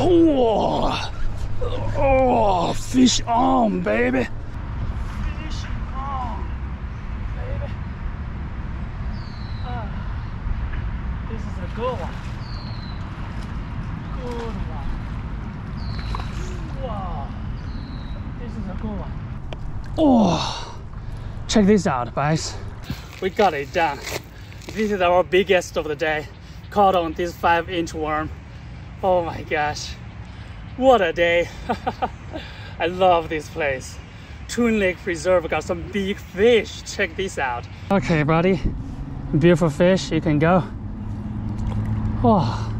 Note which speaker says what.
Speaker 1: Oh, oh, fish on, baby. Fish on, baby. Ah, this is a good one. Good one. Wow, this is a good one. Oh, check this out, guys. We got it done. This is our biggest of the day. Caught on this five inch worm. Oh my gosh. What a day. I love this place. Twin Lake Preserve got some big fish. Check this out. Okay, buddy. Beautiful fish. You can go. Oh,